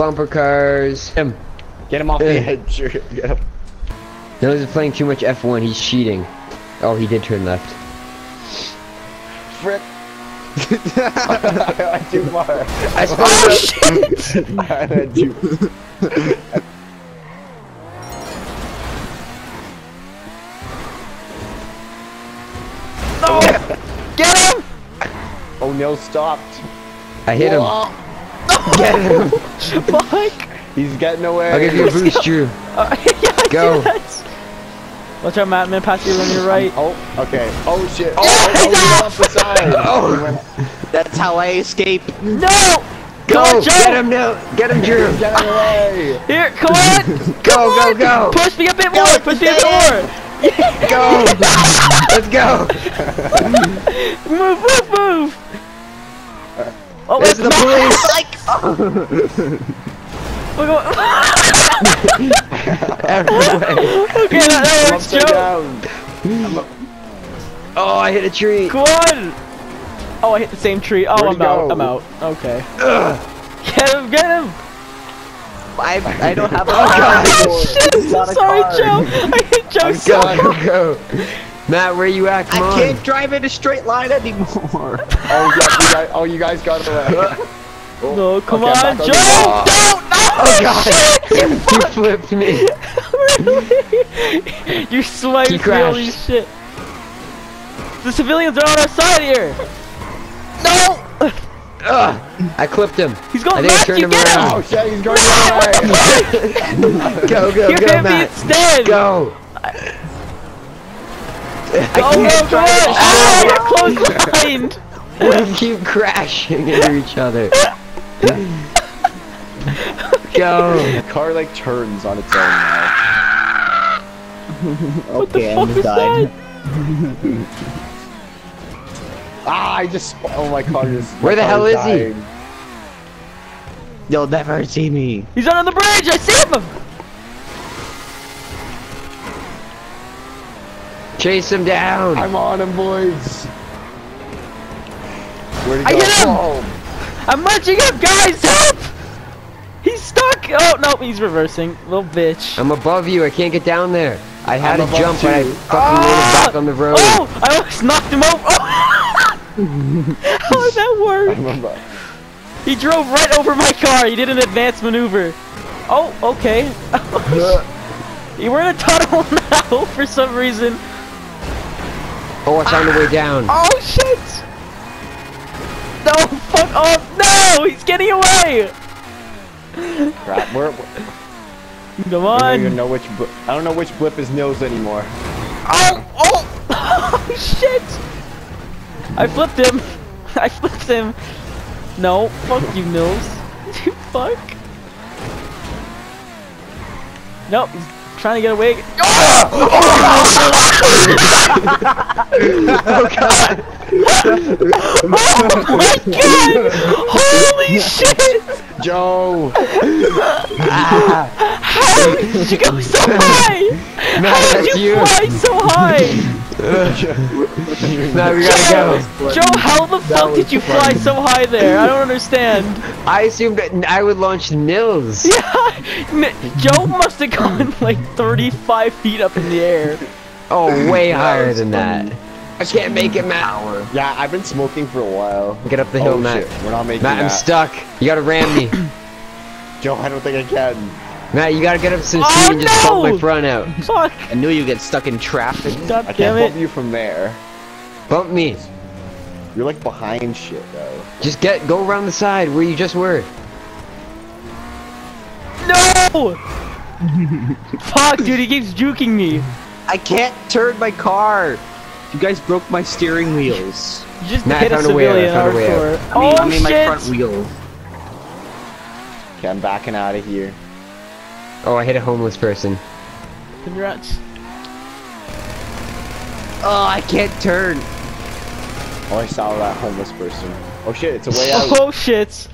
Bumper cars. Him. Get him off the edge. Get him. No, he's playing too much F1. He's cheating. Oh, he did turn left. Frick. I went too far. I Oh shit! I went too. No! Get him! Oh, Neil stopped. I hit him. Whoa. Get him. Fuck! He's getting away. I'll give you a boost, Drew. Uh, yeah, I Go. guess. Watch out, Matt. Man, pass you on your right. Oh, okay. Oh shit. Oh, oh, oh, he off the side. Oh. That's how I escape. No! Go. On, Joe! Get him, no. Get him, Drew. Get him away. Here, come on! Go, go, go. Push me a bit more! Push me a bit more! Go. Let's go. Move, move, move! Oh, It's the Matt! police. We're going- Everywhere. okay, that, that I'm works, upside Joe. down. Oh, I hit a tree. Come on! Oh, I hit the same tree. Oh, Where'd I'm he out. go? I'm out. Okay. Get him, get him! I I don't have a Oh, God. Oh, shit! Not a Sorry, car. Joe! I hit Joe so Go, hard. go, go. Matt, where you at? Come I on. can't drive in a straight line anymore. Oh, yeah, you guys, oh, you guys got away. No, come Okay, on, Joe! the. Don't! No! Oh, God. Shit! You flipped me. really? you swiped He really crashed. shit. The civilians are on our side here. No! Ugh. I clipped him. He's going I think I back. turned You him get around. Oh shit, he's going the other way. Go, go, You're go, him Matt. instead. Go. Go, go, go! Ah, you're close behind. We keep crashing into each other. Go. The car like turns on its own now. What the okay, fuck I'm was done. that? Ah, I just. Oh my car just. Where the hell car is he? died. You'll never see me. He's under the bridge. I see him. Chase him down. I'm on him, boys. Where'd he I go? hit him! Oh, I'm munching up, guys. Help! He's stuck. Oh no, he's reversing. Little bitch. I'm above you. I can't get down there. I had I'm to jump, but I fucking Ah! landed back on the road. Oh! I almost knocked him over. Oh. How did that work? I'm above. He drove right over my car. He did an advanced maneuver. Oh, okay. you were in a tunnel now for some reason. Oh, I found a way down. Oh shit! No, fuck off! No, he's getting away. Crap. Where? where Come on! I don't even know which. I don't know which blip is nose anymore. Oh, oh, oh shit! I flipped him. I flipped him. No, fuck you, Nils. You fuck. Nope, he's trying to get away. Oh, oh, oh my god! Holy shit! Joe. ah. How did you go so high? No, How did you, you. fly so high? No, we gotta go. Joe, how the fuck did you fly so high there? I don't understand. I assumed that I would launch Nils. Yeah, Joe must have gone like 35 feet up in the air. Oh, way higher than that. I can't make it, Matt. Yeah, I've been smoking for a while. Get up the hill, oh, Matt. Shit. We're not making Matt, I'm stuck. You gotta ram me. Joe, I don't think I can. Matt, you gotta get up some Oh, speed and just bump my front out. Fuck. I knew you'd get stuck in traffic. God I damn can't bump it. you from there. Bump me. You're like behind shit though. Just get go around the side where you just were. No! Fuck, dude, he keeps juking me. I can't turn my car. You guys broke my steering wheels. You just Nah, hit a found a way out, I civilian found a way hardcore. I mean, oh I mean my front wheel. Okay, I'm backing out of here. Oh, I hit a homeless person. Congrats. Oh, I can't turn. Oh, I saw that homeless person. Oh shit, it's a way out. Oh shit!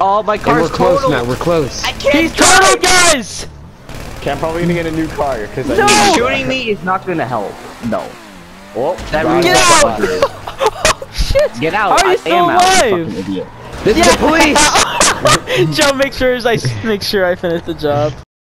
Oh, my car's And car's we're close, totaled. Matt. We're close. I can't He's drive. turtle, guys! Okay, I'm probably gonna get a new car because No! Shooting me is not gonna help. No. Oh, That Get out! Oh shit! Get out. How are you I still am out, you alive? This is the police! Joe, make sure I make sure I finish the job.